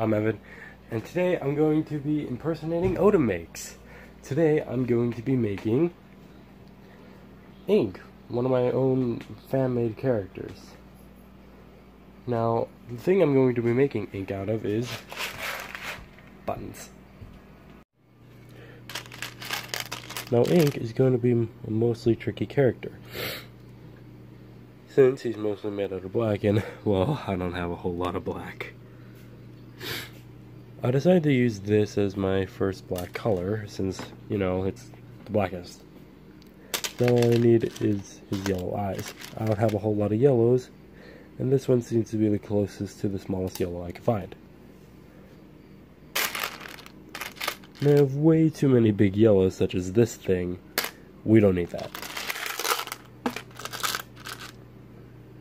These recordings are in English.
I'm Evan, and today I'm going to be impersonating Odin Makes. Today I'm going to be making Ink, one of my own fan-made characters. Now, the thing I'm going to be making ink out of is buttons. Now, Ink is going to be a mostly tricky character. Since he's mostly made out of black, and, well, I don't have a whole lot of black. I decided to use this as my first black color, since, you know, it's the blackest. Now all I need is his yellow eyes. I don't have a whole lot of yellows, and this one seems to be the closest to the smallest yellow I can find. I have way too many big yellows, such as this thing. We don't need that.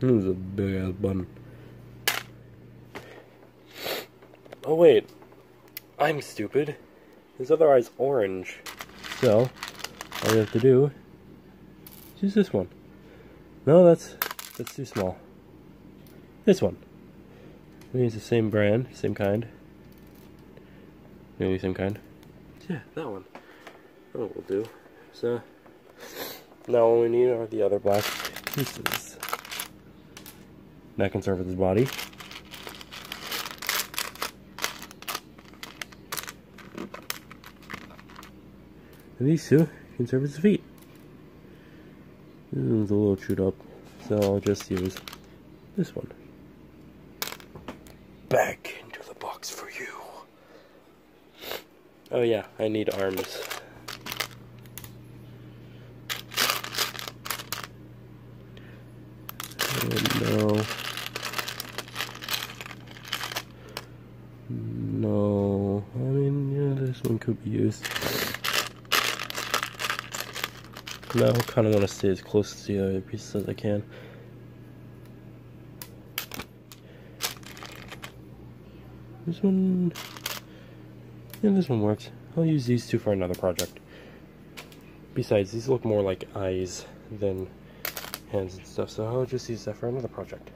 This is a big ass button. Oh wait, I'm stupid. His other eye's orange. So, all you have to do is use this one. No, that's that's too small. This one. We use the same brand, same kind. Nearly same kind. Yeah, that one. That will do. So, now all we need are the other black pieces. That can serve as his body. And these two can serve as feet. This one's a little chewed up, so I'll just use this one. Back into the box for you. Oh yeah, I need arms. No. No. I mean, yeah, this one could be used. Now I kind of want to stay as close to the other pieces as I can. This one... Yeah, this one works. I'll use these two for another project. Besides, these look more like eyes than hands and stuff, so I'll just use that for another project.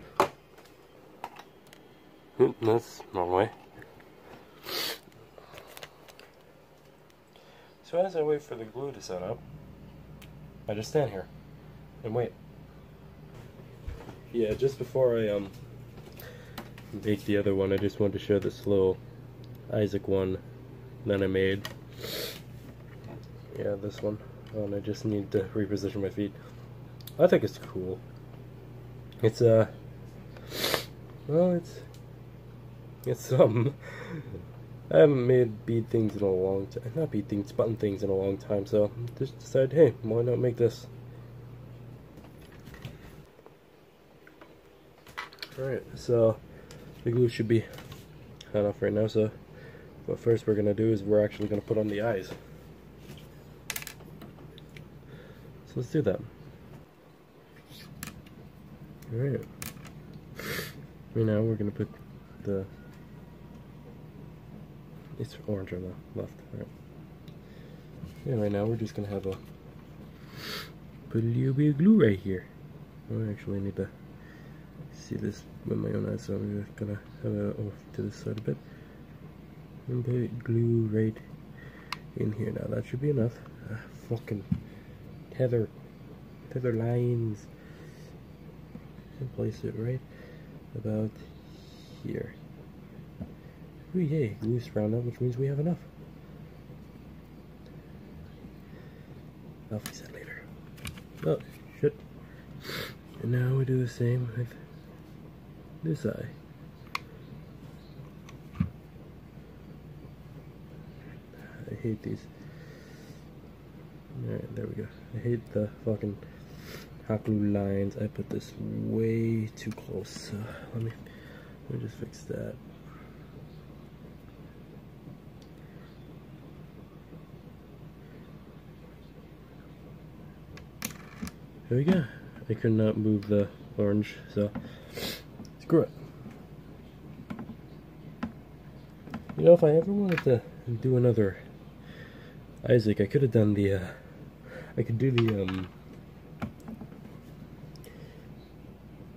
Oop, that's wrong way. So as I wait for the glue to set up, I just stand here and wait. Yeah, just before I um make the other one, I just wanted to show this little Isaac one that I made. Yeah, this one. Oh, and I just need to reposition my feet. I think it's cool. It's uh well it's it's um I haven't made bead things in a long time. Not bead things, button things in a long time, so just decided, hey, why not make this? Alright, so the glue should be hot enough right now, so what first we're going to do is we're actually going to put on the eyes. So let's do that. Alright. Right now we're going to put the it's orange on the left. Right. Yeah, right now we're just gonna have a put a little bit of glue right here. I actually need to see this with my own eyes, so I'm just gonna have it off to the side a bit. And put glue right in here. Now that should be enough. Ah, fucking tether, tether lines. And place it right about here. Ooh, yay, loose round up, which means we have enough. I'll fix that later. Oh, shit. And now we do the same with this eye. I hate these. Alright, there we go. I hate the fucking hot glue lines. I put this way too close. So let me let me just fix that. There we go. I could not move the orange, so screw it. You know, if I ever wanted to do another Isaac, I could have done the, uh, I could do the, um,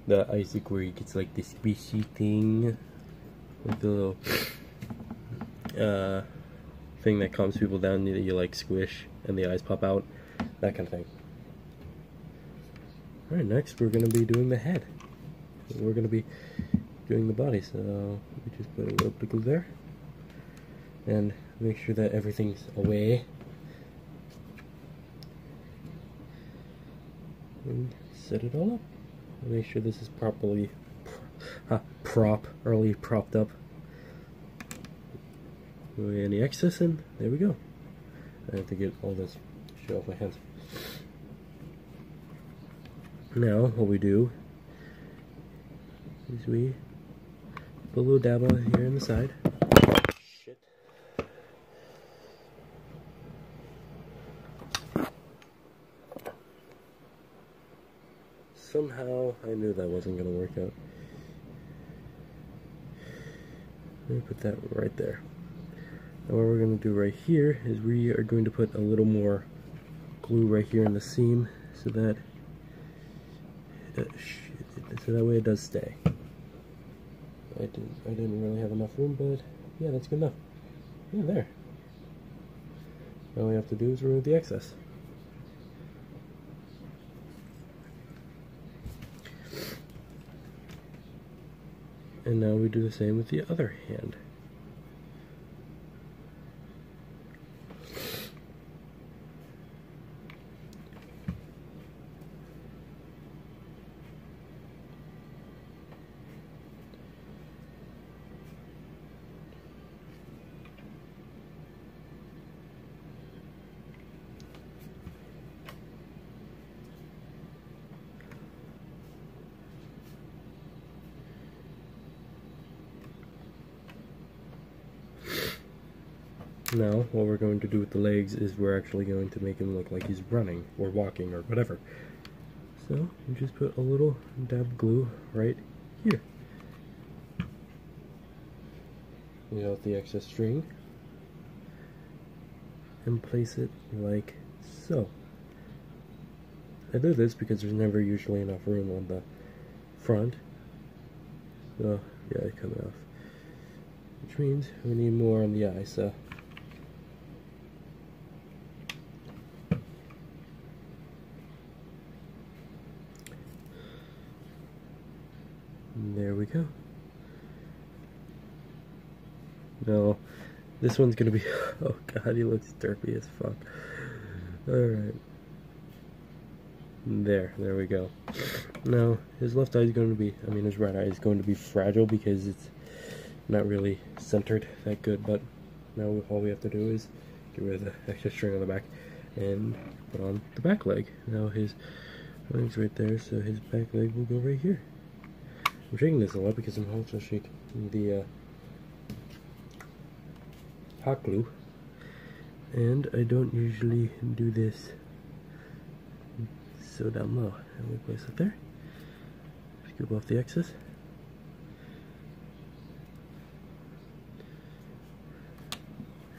the Isaac where he gets like this squishy thing with the little uh, thing that calms people down that you like squish and the eyes pop out, that kind of thing. Alright, next we're going to be doing the head. We're going to be doing the body, so we just put a little bit of glue there. And make sure that everything's away. And set it all up. Make sure this is properly prop, early propped up. Any excess in, there we go. I have to get all this shit off my hands. Now, what we do is we put a little dab on here in the side. Shit. Somehow, I knew that wasn't going to work out. Let me put that right there. Now what we're going to do right here is we are going to put a little more glue right here in the seam so that so that way it does stay. I didn't I didn't really have enough room, but yeah, that's good enough. Yeah, there. All we have to do is remove the excess. And now we do the same with the other hand. Now, what we're going to do with the legs is we're actually going to make him look like he's running or walking or whatever. So, you just put a little dab glue right here. Get out the excess string and place it like so. I do this because there's never usually enough room on the front. So, yeah, it comes off. Which means we need more on the eye, so there we go. No, this one's gonna be, oh god, he looks derpy as fuck. Alright. There, there we go. Now, his left eye is going to be, I mean his right eye is going to be fragile because it's not really centered that good, but now all we have to do is get rid of the extra string on the back and put on the back leg. Now his leg's right there, so his back leg will go right here. I'm shaking this a lot because I'm also shaking the uh, hot glue. And I don't usually do this so down low. And we place it there. Scoop off the excess.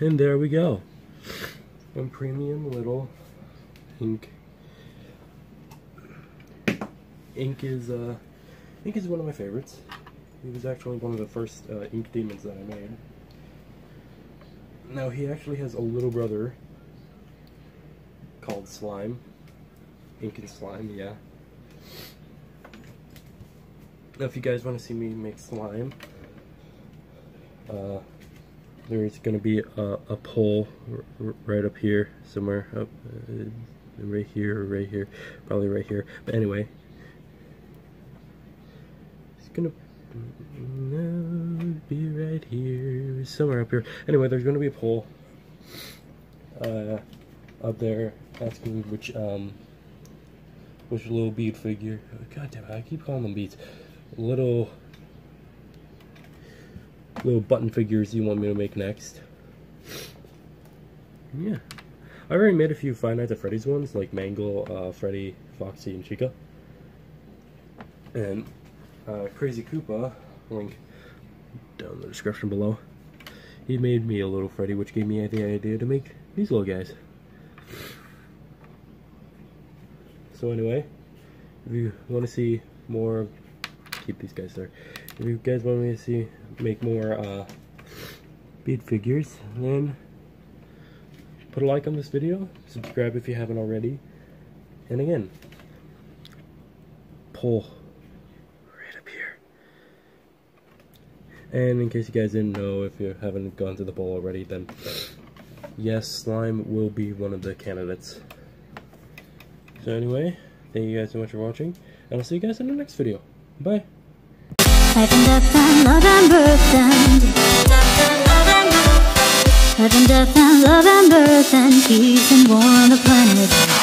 And there we go. One premium little ink. Ink is uh Ink is one of my favorites. it was actually one of the first uh, ink demons that I made. Now he actually has a little brother called Slime. Ink and Slime, yeah. Now if you guys want to see me make slime, uh, there's going to be a, a poll right up here somewhere, up uh, right here right here, probably right here. But anyway, it's gonna no, be right here, somewhere up here. Anyway, there's gonna be a poll uh, up there asking which um which little bead figure. God damn it, I keep calling them beads. Little little button figures you want me to make next. Yeah. I already made a few Five Nights at Freddy's ones, like Mangle, uh, Freddy, Foxy, and Chica. And uh, Kra-Z Koopa, link down in the description below. He made me a little Freddy, which gave me the idea to make these little guys. So anyway, if you want to see more, keep these guys there. If you guys want me to see, make more uh, bead figures. Then put a like on this video, subscribe if you haven't already, and again, pull right up here. And in case you guys didn't know, if you haven't gone to the poll already, then yes, slime will be one of the candidates. So anyway, thank you guys so much for watching, and I'll see you guys in the next video. Bye! Death and love and birth and peace and war on the planet